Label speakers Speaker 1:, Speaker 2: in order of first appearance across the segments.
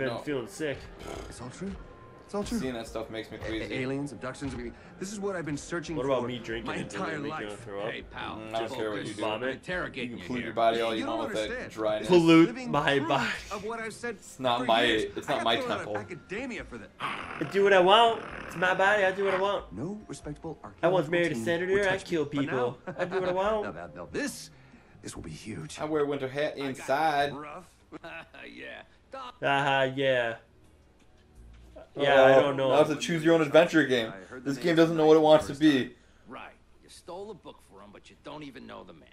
Speaker 1: been
Speaker 2: No.
Speaker 1: feeling sick.
Speaker 3: It's all true. It's all true.
Speaker 2: Seeing that stuff makes me crazy.
Speaker 3: Aliens, abductions. I mean, this is what I've been searching
Speaker 1: What
Speaker 3: for
Speaker 1: me drinking
Speaker 3: my
Speaker 1: it? Does it
Speaker 3: entire
Speaker 1: make you wanna
Speaker 3: life.
Speaker 1: throw up?
Speaker 4: Hey, pal.
Speaker 2: Mm, I don't care what you do.
Speaker 1: Vomit?
Speaker 2: You
Speaker 4: Interrogating
Speaker 2: can
Speaker 4: you
Speaker 2: pollute
Speaker 4: here.
Speaker 2: your body all you,
Speaker 3: You don't
Speaker 2: want with that
Speaker 3: understand.
Speaker 2: dryness.
Speaker 1: Pollute my body.
Speaker 3: Of what I've said
Speaker 2: It's not my-
Speaker 3: years.
Speaker 2: it's not my
Speaker 3: thrown out of
Speaker 2: temple.
Speaker 3: Academia for that.
Speaker 1: I do what I want. It's my body. I do what I want.
Speaker 3: No respectable
Speaker 1: I once married a senator, I kill
Speaker 3: But
Speaker 1: people.
Speaker 3: now-
Speaker 1: I do what I want.
Speaker 3: now, that- now this, this will be huge.
Speaker 2: I wear a winter hat inside.
Speaker 3: Rough.
Speaker 4: yeah. Doc,
Speaker 1: Haha, yeah. Yeah, I
Speaker 2: Oh,
Speaker 1: don't know.
Speaker 2: Now it's a choose your own adventure game.
Speaker 3: I heard the
Speaker 2: This game doesn't know what it wants to be.
Speaker 4: Right. You stole a book for him, but you don't even know the man.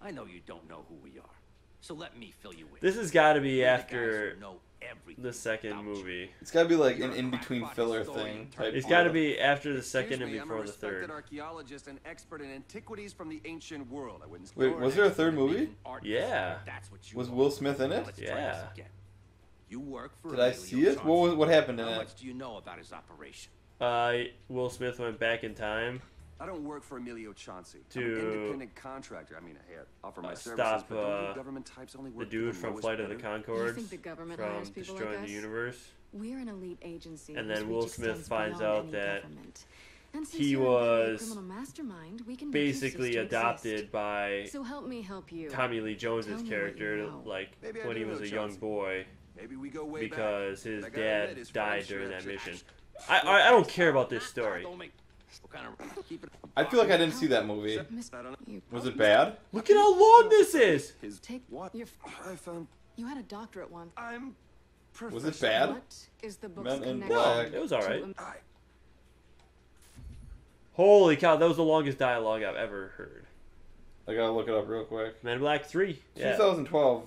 Speaker 4: I know you don't know who we are. So let me fill you in.
Speaker 1: This has got to be
Speaker 4: We're the guys
Speaker 1: after
Speaker 4: who know everything
Speaker 1: the second movie.
Speaker 2: It's gotta be like an in-between filler thing. Type
Speaker 1: It's
Speaker 2: deal.
Speaker 1: got to be after the second
Speaker 3: Excuse
Speaker 1: and
Speaker 3: me, I'm a
Speaker 1: before the third.
Speaker 3: archaeologist and expert in antiquities from the ancient world. I wouldn't.
Speaker 2: Wait, was there a third movie?
Speaker 4: Art
Speaker 1: Yeah.
Speaker 4: That's what you
Speaker 2: Was. Will Smith in it?
Speaker 1: Yeah.
Speaker 4: You work for
Speaker 2: Did I see it? What was
Speaker 4: Johnson.
Speaker 2: what happened in
Speaker 4: How
Speaker 2: it?
Speaker 4: much do you know about his operation?
Speaker 1: Uh, Will Smith went back in time
Speaker 3: I don't work for Emilio Chauncey. I'm
Speaker 1: To
Speaker 3: an independent contractor. I mean, hey, I offer my
Speaker 1: uh,
Speaker 3: services,
Speaker 1: stop,
Speaker 3: but don't
Speaker 1: uh,
Speaker 3: you government types only
Speaker 1: the
Speaker 3: work for
Speaker 1: dude from Flight of the
Speaker 3: bidder?
Speaker 1: Conchords
Speaker 5: think the government hires
Speaker 1: from
Speaker 5: people like
Speaker 1: Destroying the? Universe.
Speaker 5: We're an elite agency.
Speaker 1: And
Speaker 5: whose
Speaker 1: then Will Smith
Speaker 5: extends
Speaker 1: finds
Speaker 5: beyond
Speaker 1: out
Speaker 5: any
Speaker 1: that
Speaker 5: government. And
Speaker 1: he
Speaker 5: you're embedded in a
Speaker 1: was
Speaker 5: mastermind, we can
Speaker 1: Basically adopted by
Speaker 5: So help me help you.
Speaker 1: Tommy Lee
Speaker 5: Tell
Speaker 1: Jones's
Speaker 5: me you
Speaker 1: character,
Speaker 5: know.
Speaker 1: like
Speaker 3: Maybe
Speaker 1: when he was
Speaker 3: know
Speaker 1: a young boy,
Speaker 3: Maybe we go way
Speaker 1: because
Speaker 3: back.
Speaker 1: his
Speaker 3: I gotta admit,
Speaker 1: dad died during that mission. I, I I don't care about this story.
Speaker 4: Don't make- What kind of keep it
Speaker 2: I feel like I didn't see that movie.
Speaker 5: Miss-
Speaker 3: I don't know.
Speaker 5: you-
Speaker 2: Was it bad?
Speaker 1: Look at how long this is.
Speaker 5: Take
Speaker 3: what?
Speaker 5: your.
Speaker 3: I found.
Speaker 5: You had a doctorate once.
Speaker 3: I'm.
Speaker 2: Was it bad?
Speaker 5: What is the book's
Speaker 2: Men in
Speaker 5: connection
Speaker 2: Black.
Speaker 1: It was alright.
Speaker 5: to em-
Speaker 3: I,
Speaker 1: Holy cow, that was the longest dialogue I've ever heard.
Speaker 2: I gotta look it up real quick.
Speaker 1: Men in Black 3. Yeah.
Speaker 2: 2012.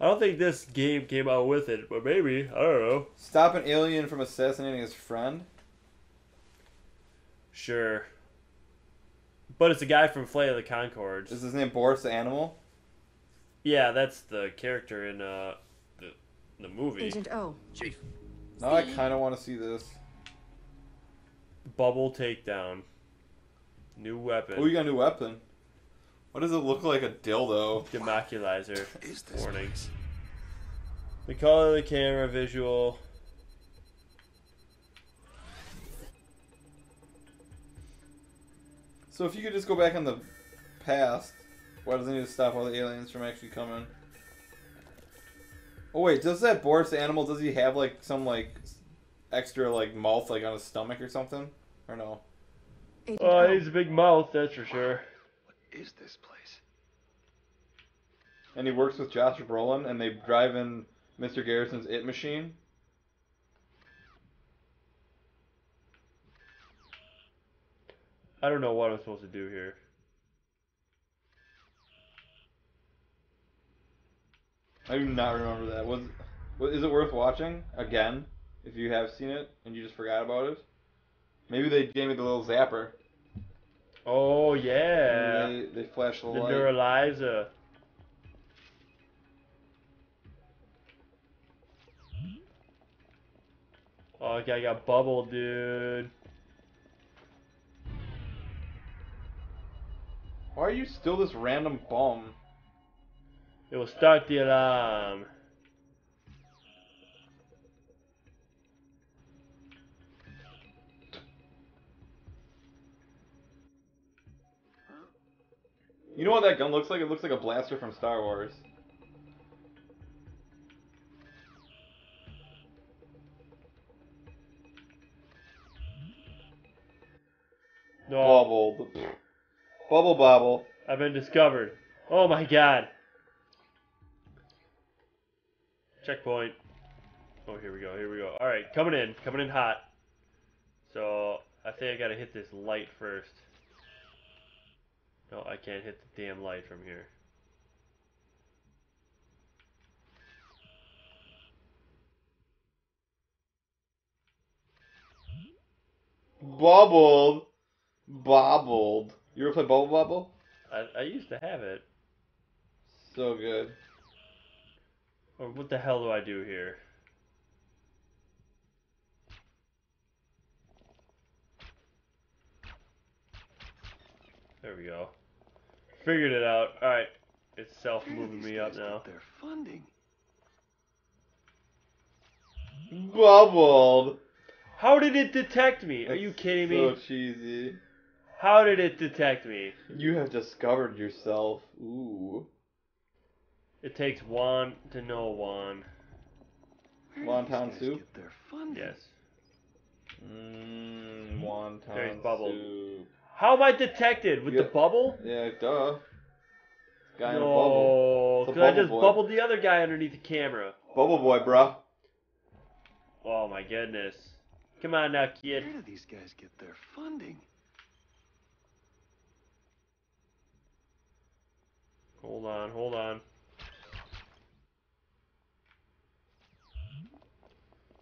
Speaker 1: I don't think this game came out with it, but maybe. I don't know.
Speaker 2: Stop an alien from assassinating his friend.
Speaker 1: Sure. But it's a guy from Flight of the Conchords.
Speaker 2: Is his name Boris the Animal?
Speaker 1: Yeah, that's the character in uh the the movie.
Speaker 5: Agent O.
Speaker 4: Chief.
Speaker 2: Now I kind of want to see this.
Speaker 1: Bubble takedown. New weapon.
Speaker 2: Oh, you got a new weapon. What does it look like? A dildo?
Speaker 1: Democulizer.
Speaker 3: is this
Speaker 1: Warning.
Speaker 3: place?
Speaker 1: The color of the camera visual.
Speaker 2: So if you could just go back in the past, why does it need to stop all the aliens from actually coming? Oh wait, does that Boris animal? Does he have like some like extra like mouth like on his stomach or something? Or no?
Speaker 5: Agent
Speaker 1: Oh,
Speaker 5: O.
Speaker 1: he's a big mouth, that's for sure.
Speaker 3: What is this place?
Speaker 2: And he works with Josh Brolin, and they drive in Mr. Garrison's It machine.
Speaker 1: I don't know what I'm supposed to do here.
Speaker 2: I do not remember that. Was, was is it worth watching again if you have seen it and you just forgot about it? Maybe they gave me the little zapper.
Speaker 1: Oh
Speaker 2: and
Speaker 1: yeah.
Speaker 2: They, they flash the,
Speaker 1: The
Speaker 2: light.
Speaker 1: neuralizer. Oh, I got bubble, dude.
Speaker 2: Why are you still this random bum?
Speaker 1: It will start the alarm.
Speaker 2: You know what that gun looks like? It looks like a blaster from Star Wars. Bubble bobble.
Speaker 1: I've been discovered. Oh my god. Checkpoint. Oh, here we go, here we go. Alright, coming in, coming in hot. So, I think I gotta hit this light first. No, I can't hit the damn light from here.
Speaker 2: Bubbled. Bobbled. You ever play Bubble Bobble?
Speaker 1: I, I used to have it.
Speaker 2: So good.
Speaker 1: Or what the hell do I do here? There we go. Figured it out. Alright. It's self moving me up now.
Speaker 3: They're funding.
Speaker 2: Bubbled.
Speaker 1: How did it detect me? Are you
Speaker 2: That's
Speaker 1: kidding
Speaker 2: So
Speaker 1: me?
Speaker 2: cheesy.
Speaker 1: How did it detect me?
Speaker 2: You have discovered yourself. Ooh.
Speaker 1: It takes one to know one.
Speaker 3: Where
Speaker 2: Wonton soup?
Speaker 3: Get their funding?
Speaker 1: Yes.
Speaker 2: Mmm, wonton
Speaker 1: There's bubble.
Speaker 2: soup.
Speaker 1: How am I detected? With
Speaker 2: Yeah.
Speaker 1: the bubble?
Speaker 2: Yeah, duh. Guy in a bubble.
Speaker 1: No,
Speaker 2: It's a
Speaker 1: because I
Speaker 2: bubble
Speaker 1: just
Speaker 2: boy.
Speaker 1: bubbled the other guy underneath the camera.
Speaker 2: Bubble boy, bruh.
Speaker 1: Oh my goodness. Come on now, kid.
Speaker 3: Where do these guys get their funding?
Speaker 1: Hold on, hold on.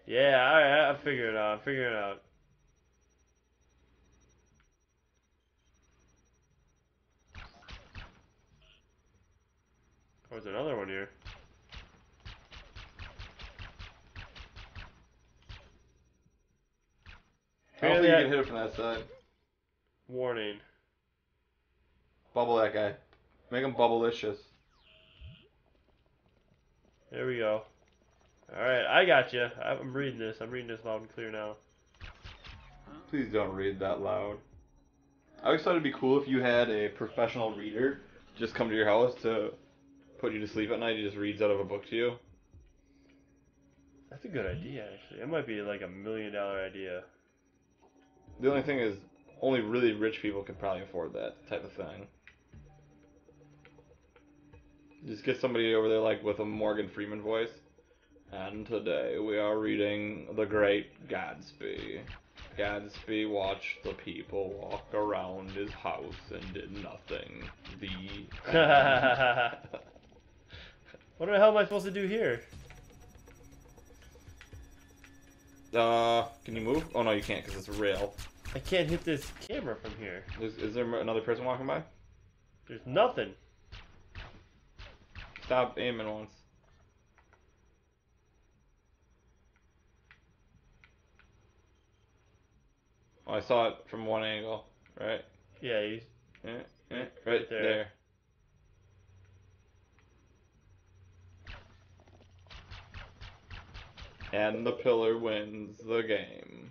Speaker 1: Yeah, alright, I'm figuring it out. I'm figuring it out. Oh, there's another one here.
Speaker 2: I don't think you can hit it from that side.
Speaker 1: Warning.
Speaker 2: Bubble that guy. Make him bubblicious.
Speaker 1: There we go. Alright, I got you. I'm reading this. I'm reading this loud and clear now.
Speaker 2: Please don't read that loud. I always thought it'd be cool if you had a professional reader just come to your house to put you to sleep at night. He just reads out of a book to you.
Speaker 1: That's a good idea, actually. It might be like a million dollar idea.
Speaker 2: The only thing is, only really rich people can probably afford that type of thing. Just get somebody over there like with a Morgan Freeman voice. And today we are reading The Great Gatsby. Gatsby watched the people walk around his house and did nothing. The
Speaker 1: what the hell am I supposed to do here?
Speaker 2: uh, can you move? Oh no, you can't because it's a rail.
Speaker 1: I can't hit this camera from here.
Speaker 2: Is, is there another person walking by?
Speaker 1: There's nothing.
Speaker 2: Stop aiming once. Oh, I saw it from one angle, right?
Speaker 1: Yeah, he's
Speaker 2: Eh, eh,
Speaker 1: Right
Speaker 2: right
Speaker 1: there.
Speaker 2: there. And the pillar wins the game.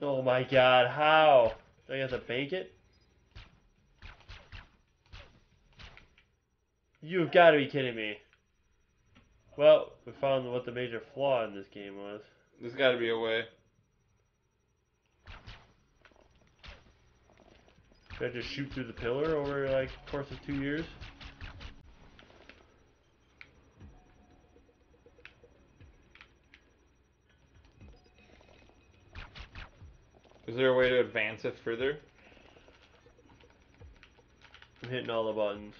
Speaker 1: Oh my god, how? Do I have to bank it? You've got to be kidding me. Well, we found what the major flaw in this game was.
Speaker 2: There's got to be a way.
Speaker 1: Did I just shoot through the pillar over like the course of two years?
Speaker 2: Is there a way to advance it further?
Speaker 1: I'm hitting all the buttons.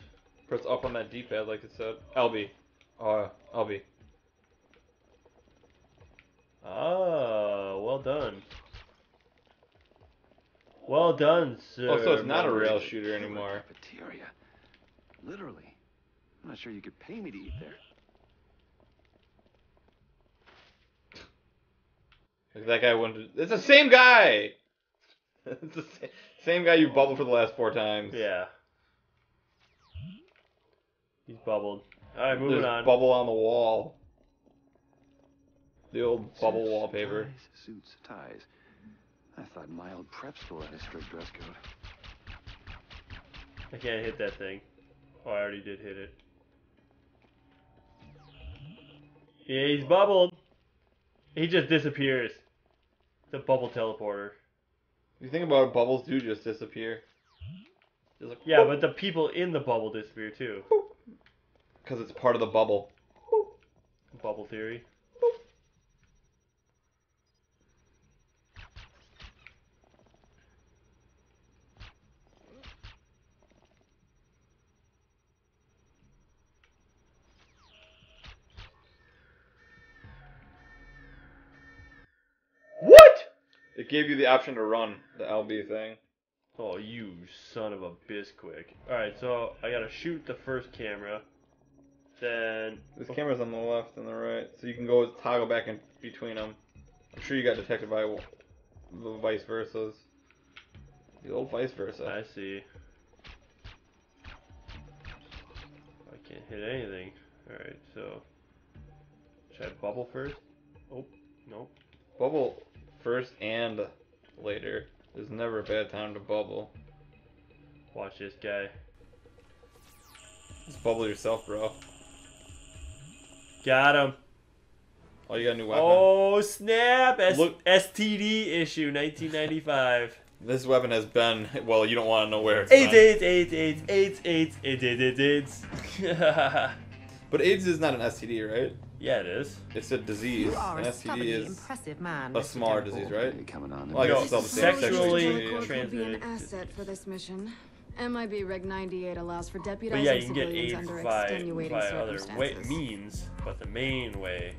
Speaker 2: Press up on that D-pad like it said. LB. Uh, LB.
Speaker 1: Ah, well done. Well done, sir.
Speaker 2: Oh, so it's not a rail shooter anymore.
Speaker 3: Cafeteria. Literally. I'm not sure you could pay me to eat there.
Speaker 2: Like, That guy wanted. It's the same guy. it's the sa- same guy you bubbled for the last four times.
Speaker 1: Yeah. He's bubbled. Alright, moving
Speaker 2: There's
Speaker 1: on.
Speaker 2: bubble on the wall. The old bubble
Speaker 3: Suits,
Speaker 2: wallpaper.
Speaker 3: Ties, suits, ties. I thought my old prep school had a strict dress code.
Speaker 1: I can't hit that thing. Oh, I already did hit it. Yeah, he's bubbled. He just disappears. It's a bubble teleporter.
Speaker 2: You think about it, bubbles do just disappear. Just like,
Speaker 1: Yeah, but the people in the bubble disappear too.
Speaker 2: Because it's part of the bubble.
Speaker 1: Bubble theory. What?
Speaker 2: It gave you the option to run the LB thing.
Speaker 1: Oh, you son of a bisquick. Alright, so I gotta shoot the first camera. Then.
Speaker 2: This camera's on the left and the right, so you can go toggle back in between them. I'm sure you got detected by the vice versas. The old vice versa.
Speaker 1: I see. I can't hit anything. Alright, so. Should I bubble first? Oh, nope.
Speaker 2: Bubble first and later. There's never a bad time to bubble.
Speaker 1: Watch this guy.
Speaker 2: Just bubble yourself, bro.
Speaker 1: Got him.
Speaker 2: Oh, you got a new weapon.
Speaker 1: Oh, snap! S-
Speaker 2: Look-
Speaker 1: STD issue 1995.
Speaker 2: This weapon has been. Well, you don't want to know where it's
Speaker 1: AIDS,
Speaker 2: been.
Speaker 1: AIDS, AIDS, AIDS, AIDS, AIDS, AIDS, AIDS, AIDS, AIDS.
Speaker 2: But AIDS is not an STD, right?
Speaker 1: yeah, it is.
Speaker 2: It's a disease.
Speaker 6: You are
Speaker 2: An STD
Speaker 6: stubbornly
Speaker 2: is
Speaker 6: impressive man.
Speaker 2: a smaller disease, right?
Speaker 3: Hey, coming on.
Speaker 2: Well, I guess
Speaker 1: No,
Speaker 2: it's all the same
Speaker 1: sexually
Speaker 2: sexually.
Speaker 5: General be an
Speaker 1: transmitted.
Speaker 5: asset for this mission. MIB Reg 98 allows for deputizing
Speaker 1: But yeah, you can get
Speaker 5: civilians
Speaker 1: AIDS
Speaker 5: under
Speaker 1: by,
Speaker 5: extenuating
Speaker 1: by other way, means, but the main way.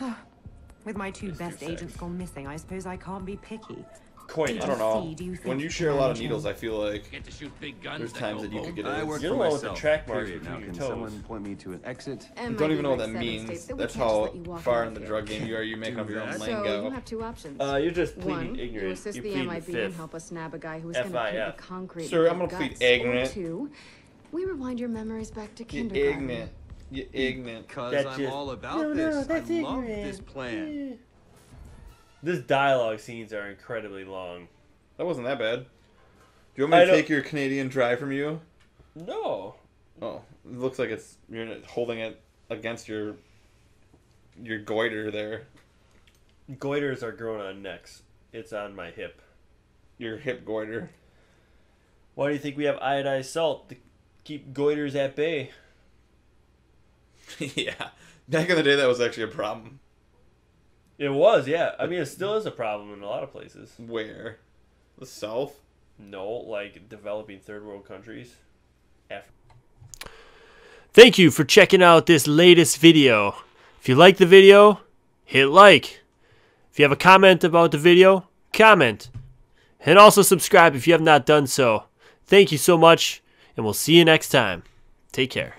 Speaker 6: With my two best agents gone missing, I suppose I can't be picky.
Speaker 1: Coitus.
Speaker 2: I don't know.
Speaker 6: Do you
Speaker 2: When you
Speaker 6: you
Speaker 2: share a lot of needles. I feel like
Speaker 4: Get to shoot big guns.
Speaker 2: there's times
Speaker 4: go
Speaker 2: that you
Speaker 4: boom.
Speaker 2: could get
Speaker 7: I
Speaker 2: AIDS.
Speaker 7: work
Speaker 1: You're
Speaker 7: for
Speaker 1: the one with the
Speaker 7: myself.
Speaker 1: track marks
Speaker 7: period.
Speaker 1: between
Speaker 3: Now,
Speaker 1: your
Speaker 3: can
Speaker 1: toes.
Speaker 3: someone point me to an exit?
Speaker 2: I don't even know what that means.
Speaker 5: states that we
Speaker 2: That's how
Speaker 5: let you walk
Speaker 2: far in the drug game you are. You're making up your own
Speaker 7: that.
Speaker 5: So you have two options.
Speaker 1: Uh, you're just pleading
Speaker 5: One, you
Speaker 1: ignorant.
Speaker 5: assist
Speaker 1: you
Speaker 5: the
Speaker 1: plead
Speaker 5: MIB and help us nab a guy who's going to paint the concrete
Speaker 2: Sir, I'm gonna plead
Speaker 5: guts.
Speaker 2: ignorant.
Speaker 5: Or two, we rewind your memories back to kindergarten.
Speaker 2: You
Speaker 5: kindergarten.
Speaker 2: ignorant. You're ignorant.
Speaker 7: Because
Speaker 1: That's
Speaker 7: I'm
Speaker 1: just-
Speaker 7: all about
Speaker 1: No, no,
Speaker 7: this. I
Speaker 1: that's
Speaker 7: love
Speaker 1: ignorant.
Speaker 7: this plan.
Speaker 1: This dialogue scenes are incredibly long.
Speaker 2: That wasn't that bad. Do you want me
Speaker 1: I
Speaker 2: to
Speaker 1: don't-
Speaker 2: take your Canadian dry from you?
Speaker 1: No.
Speaker 2: Oh, it looks like it's you're holding it against your your goiter there,
Speaker 1: Goiters are grown on necks. It's on my hip.
Speaker 2: your hip goiter.
Speaker 1: Why do you think we have iodized salt to keep goiters at bay?
Speaker 2: yeah, back in the day, that was actually a problem.
Speaker 1: It was, yeah. I mean, it still is a problem in a lot of places.
Speaker 2: Where? The South.
Speaker 1: No, like developing third world countries. Af- Thank you for checking out this latest video. If you like the video, hit like. If you have a comment about the video, comment. And also subscribe if you have not done so. Thank you so much, and we'll see you next time. Take care.